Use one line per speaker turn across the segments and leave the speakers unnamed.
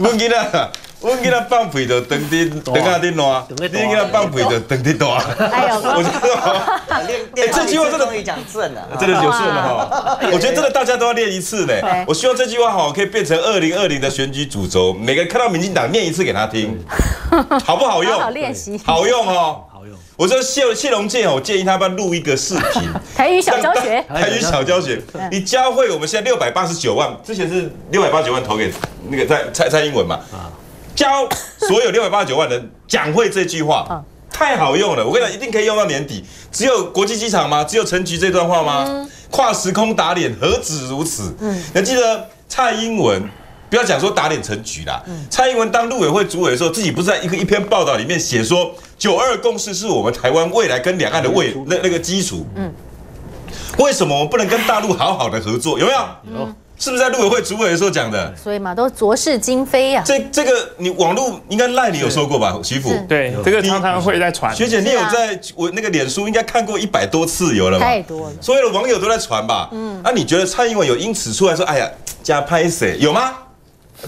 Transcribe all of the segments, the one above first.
阮囡仔，阮囡仔放屁就等伫等下顶烂，你囡仔放屁就等伫大。
哎呦，
我觉得，
哎
这句话真的
可以讲顺了。
真的有顺了哈。我觉得真的大家都要练一次呢。我希望这句话哈可以变成二零二零的选举主轴，每个人看到民进党念一次给他听，好不好用？
好好练习
好用哦。
好用。
我说谢谢龙介哦，我建议他帮录一个视频，
台语小教学，
台语小教学，你教会我们现在六百八十九万，之前是六百八十九万投给那个蔡蔡蔡英文嘛，教所有六百八十九万人讲会这句话，太好用了，我跟你讲，一定可以用到年底。只有国际机场吗？只有陈局这段话吗？跨时空打脸，何止如此？嗯，你还记得蔡英文？不要讲说打脸陈局啦，蔡英文当陆委会主委的时候，自己不是在一个一篇报道里面写说，九二共识是我们台湾未来跟两岸的未那那个基础。嗯，为什么我们不能跟大陆好好的合作？有没有？
有。
是不是在陆委会主委的时候讲的？
所以嘛，都浊世今非呀。
这这个你网络应该赖你有说过吧，徐府？
对，这个常常会在传。
学姐，你有在我那个脸书应该看过一百多次有了吧？
太多了，
所有的网友都在传吧？嗯，啊，你觉得蔡英文有因此出来说，哎呀，加拍谁有吗？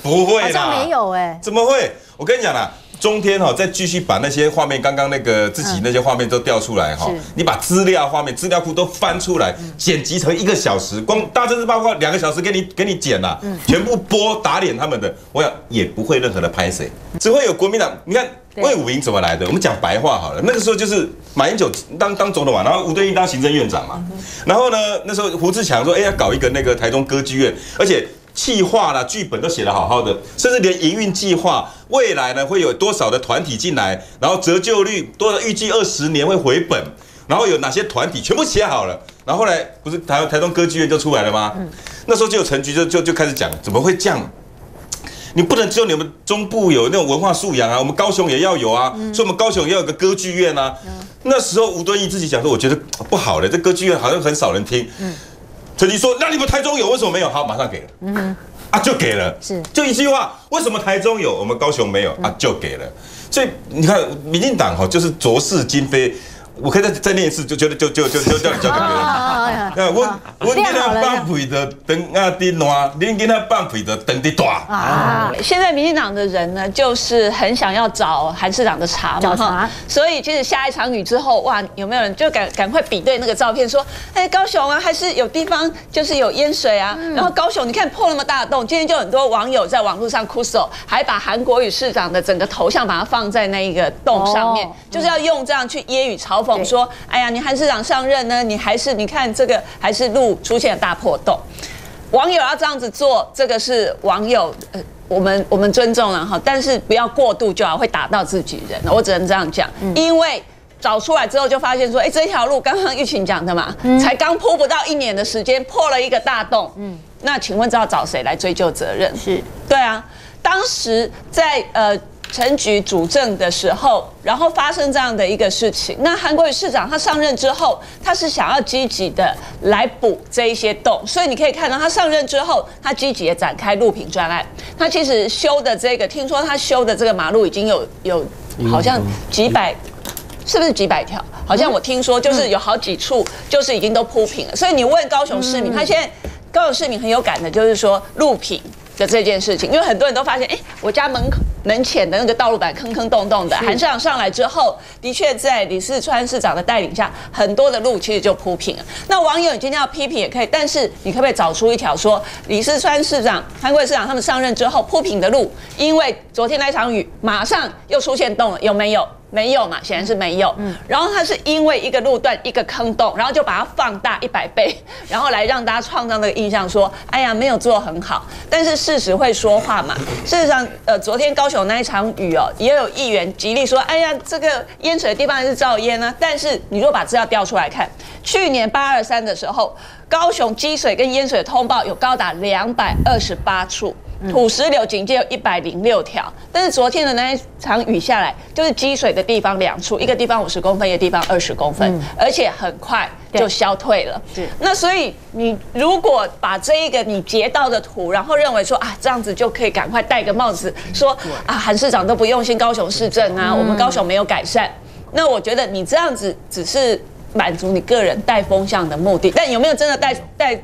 不会啦，
好像没有哎。
怎么会？我跟你讲啦。中天哈，再继续把那些画面，刚刚那个自己那些画面都调出来哈，你把资料画面、资料库都翻出来，剪辑成一个小时，光大政治报告两个小时给你给你剪了，全部播打脸他们的，我想也不会任何的拍谁，只会有国民党。你看魏武营怎么来的？我们讲白话好了，那个时候就是马英九当当总统嘛，然后吴敦义当行政院长嘛，然后呢，那时候胡志强说，哎要搞一个那个台中歌剧院，而且。计划啦，剧本都写得好好的，甚至连营运计划，未来呢会有多少的团体进来，然后折旧率多少，预计二十年会回本，然后有哪些团体全部写好了，然后后来不是台台中歌剧院就出来了吗？那时候就有陈局就就就开始讲，怎么会这样？你不能只有你们中部有那种文化素养啊，我们高雄也要有啊，所以我们高雄也要有个歌剧院啊。那时候吴敦义自己讲说，我觉得不好的，这歌剧院好像很少人听。陈吉说：“那你们台中有，为什么没有？好，马上给了。嗯啊，就给了。
是，
就一句话，为什么台中有，我们高雄没有？啊，就给了。所以你看，民进党哈，就是浊世今非。”我可以再再念一次，就觉得就就就就叫你交给别人。那我我今天放屁的等啊滴烂，你今天放屁的等滴大。
啊！现在民进党的人呢，就是很想要找韩市长的茬嘛哈。所以其实下一场雨之后，哇，有没有人就赶赶快比对那个照片，说，哎，高雄啊，还是有地方就是有淹水啊。然后高雄你看破那么大的洞，今天就很多网友在网络上哭手，还把韩国瑜市长的整个头像把它放在那一个洞上面，就是要用这样去揶揄嘲。讽说：“哎呀，你韩市长上任呢，你还是你看这个还是路出现了大破洞。网友要这样子做，这个是网友，呃，我们我们尊重了哈，但是不要过度就好，会打到自己人。我只能这样讲，因为找出来之后就发现说，哎，这条路刚刚玉琴讲的嘛，才刚铺不到一年的时间，破了一个大洞。嗯，那请问知道找谁来追究责任？
是
对啊，当时在呃。”陈局主政的时候，然后发生这样的一个事情。那韩国瑜市长他上任之后，他是想要积极的来补这一些洞，所以你可以看到他上任之后，他积极的展开路平专案。他其实修的这个，听说他修的这个马路已经有有好像几百，是不是几百条？好像我听说就是有好几处就是已经都铺平了。所以你问高雄市民，他现在高雄市民很有感的，就是说路平。的这件事情，因为很多人都发现，哎，我家门口门前的那个道路板坑坑洞洞的。韩市长上来之后，的确在李四川市长的带领下，很多的路其实就铺平了。那网友你今天要批评也可以，但是你可不可以找出一条说，李四川市长、韩国市长他们上任之后铺平的路，因为昨天那场雨，马上又出现洞了，有没有？没有嘛，显然是没有。嗯，然后它是因为一个路段一个坑洞，然后就把它放大一百倍，然后来让大家创造那个印象，说，哎呀，没有做很好。但是事实会说话嘛。事实上，呃，昨天高雄那一场雨哦，也有议员极力说，哎呀，这个淹水的地方是造淹呢。但是你若把资料调出来看，去年八二三的时候，高雄积水跟淹水的通报有高达两百二十八处。土石流警戒有一百零六条，但是昨天的那一场雨下来，就是积水的地方两处，一个地方五十公分，一个地方二十公分，而且很快就消退了。是，那所以你如果把这一个你截到的图，然后认为说啊这样子就可以赶快戴个帽子，说啊韩市长都不用心高雄市政啊，我们高雄没有改善，那我觉得你这样子只是满足你个人带风向的目的，但有没有真的带带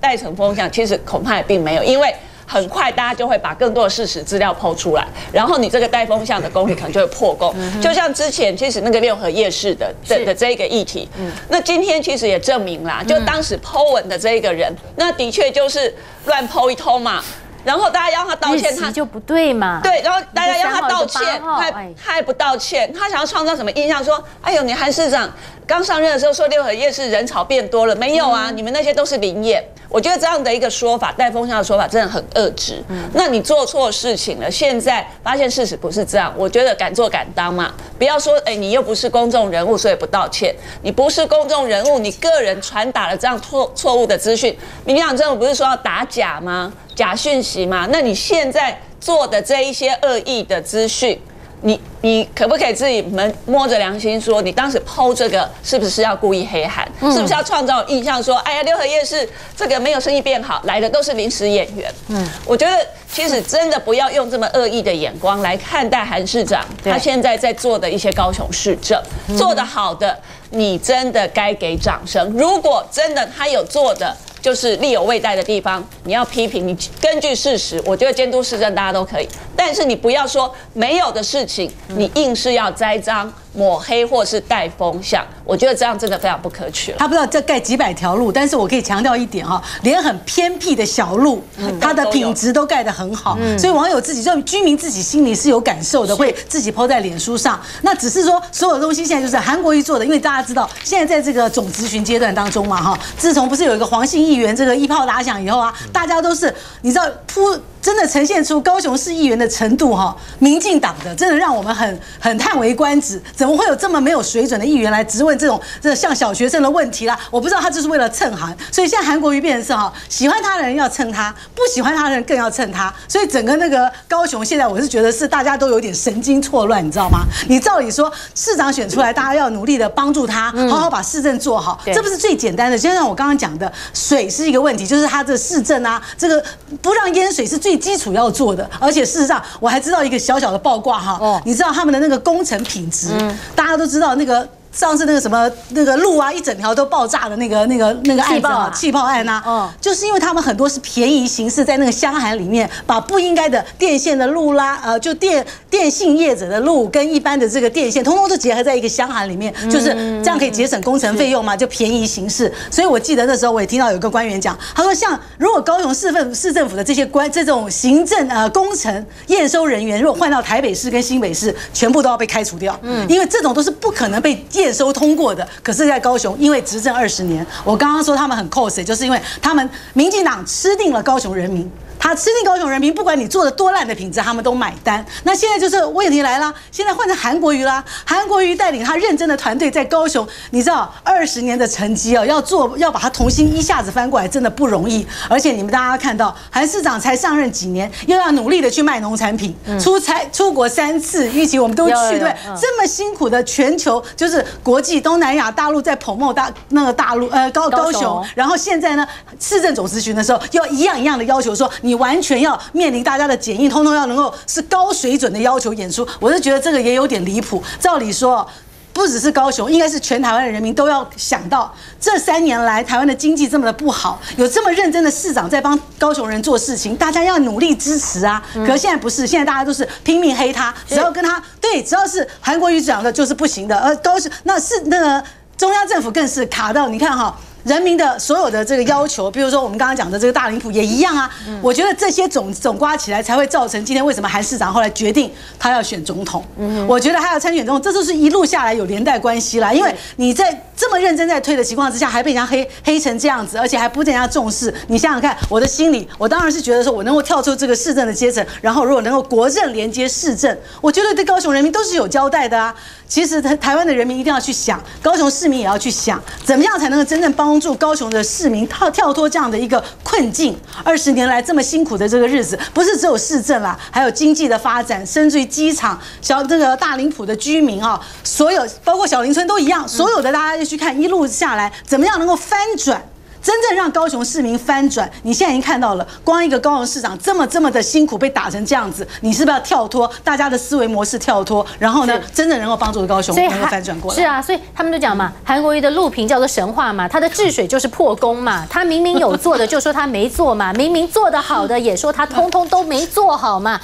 带成风向？其实恐怕也并没有，因为。很快大家就会把更多的事实资料抛出来，然后你这个带风向的功力可能就会破功。就像之前其实那个六合夜市的的的这一个议题，那今天其实也证明啦，就当时抛文的这一个人，那的确就是乱抛一通嘛。然后大家要他道歉，他
就不对嘛。
对，然后大家要他道歉，他他还不道歉，他想要创造什么印象？说，哎呦，你韩市长刚上任的时候说六合夜市人潮变多了，没有啊？你们那些都是灵验。我觉得这样的一个说法，带风向的说法，真的很恶质。那你做错事情了，现在发现事实不是这样，我觉得敢做敢当嘛。不要说，哎，你又不是公众人物，所以不道歉。你不是公众人物，你个人传达了这样错错误的资讯，民进党政府不是说要打假吗？假讯息吗？那你现在做的这一些恶意的资讯，你你可不可以自己门摸着良心说，你当时抛这个是不是要故意黑喊？是不是要创造印象说，哎呀，六合夜市这个没有生意变好，来的都是临时演员？嗯，我觉得其实真的不要用这么恶意的眼光来看待韩市长，他现在在做的一些高雄市政，做的好的，你真的该给掌声。如果真的他有做的。就是力有未逮的地方，你要批评，你根据事实，我觉得监督市政大家都可以，但是你不要说没有的事情，你硬是要栽赃。抹黑或是带风向，我觉得这样真的非常不可取。
他不知道这盖几百条路，但是我可以强调一点哈，连很偏僻的小路，它的品质都盖得很好。所以网友自己就居民自己心里是有感受的，会自己抛在脸书上。那只是说所有东西现在就是韩国瑜做的，因为大家知道现在在这个总咨询阶段当中嘛哈，自从不是有一个黄姓议员这个一炮打响以后啊，大家都是你知道铺。真的呈现出高雄市议员的程度哈，民进党的真的让我们很很叹为观止。怎么会有这么没有水准的议员来质问这种这像小学生的问题啦？我不知道他就是为了蹭韩，所以现在韩国瑜变成是哈，喜欢他的人要蹭他，不喜欢他的人更要蹭他。所以整个那个高雄现在我是觉得是大家都有点神经错乱，你知道吗？你照理说市长选出来，大家要努力的帮助他，好好把市政做好，这不是最简单的。就像我刚刚讲的，水是一个问题，就是他的市政啊，这个不让淹水是最。最基础要做的，而且事实上我还知道一个小小的报卦哈，你知道他们的那个工程品质，大家都知道那个。上次那个什么那个路啊，一整条都爆炸的那个那个那个案子啊，气泡案呐，嗯，就是因为他们很多是便宜形式，在那个箱涵里面，把不应该的电线的路啦，呃，就电电信业者的路跟一般的这个电线，通通都结合在一个箱涵里面，就是这样可以节省工程费用嘛，就便宜形式。所以我记得那时候我也听到有个官员讲，他说像如果高雄市政市政府的这些官这种行政呃工程验收人员，如果换到台北市跟新北市，全部都要被开除掉，嗯，因为这种都是不可能被。验收通过的，可是，在高雄，因为执政二十年，我刚刚说他们很 cos，就是因为他们民进党吃定了高雄人民。他吃定高雄人民，不管你做的多烂的品质，他们都买单。那现在就是问题来了，现在换成韩国瑜啦，韩国瑜带领他认真的团队在高雄，你知道二十年的成绩哦，要做要把它重新一下子翻过来，真的不容易。而且你们大家看到，韩市长才上任几年，又要努力的去卖农产品，出差出国三次，预期我们都去，对？这么辛苦的全球就是国际东南亚大陆在捧梦大那个大陆呃高高雄，然后现在呢市政总咨询的时候，要一样一样的要求说你。你完全要面临大家的检疫，通通要能够是高水准的要求演出，我是觉得这个也有点离谱。照理说，不只是高雄，应该是全台湾的人民都要想到，这三年来台湾的经济这么的不好，有这么认真的市长在帮高雄人做事情，大家要努力支持啊。可现在不是，现在大家都是拼命黑他，只要跟他对，只要是韩国瑜讲的，就是不行的。而高雄那是那个中央政府更是卡到，你看哈。人民的所有的这个要求，比如说我们刚刚讲的这个大林埔也一样啊。我觉得这些总总刮起来，才会造成今天为什么韩市长后来决定他要选总统。我觉得他要参选总统，这就是一路下来有连带关系啦。因为你在这么认真在推的情况之下，还被人家黑黑成这样子，而且还不被人家重视。你想想看，我的心里，我当然是觉得说我能够跳出这个市政的阶层，然后如果能够国政连接市政，我觉得对高雄人民都是有交代的啊。其实台台湾的人民一定要去想，高雄市民也要去想，怎么样才能够真正帮助高雄的市民跳跳脱这样的一个困境？二十年来这么辛苦的这个日子，不是只有市政啦，还有经济的发展，甚至于机场、小这个大林埔的居民啊，所有包括小林村都一样，所有的大家去看一路下来，怎么样能够翻转？真正让高雄市民翻转，你现在已经看到了，光一个高雄市长这么这么的辛苦被打成这样子，你是不是要跳脱大家的思维模式，跳脱，然后呢，真正能够帮助高雄能够翻转过来？
是啊，所以他们就讲嘛，韩国瑜的录屏叫做神话嘛，他的治水就是破功嘛，他明明有做的就说他没做嘛，明明做得好的也说他通通都没做好嘛。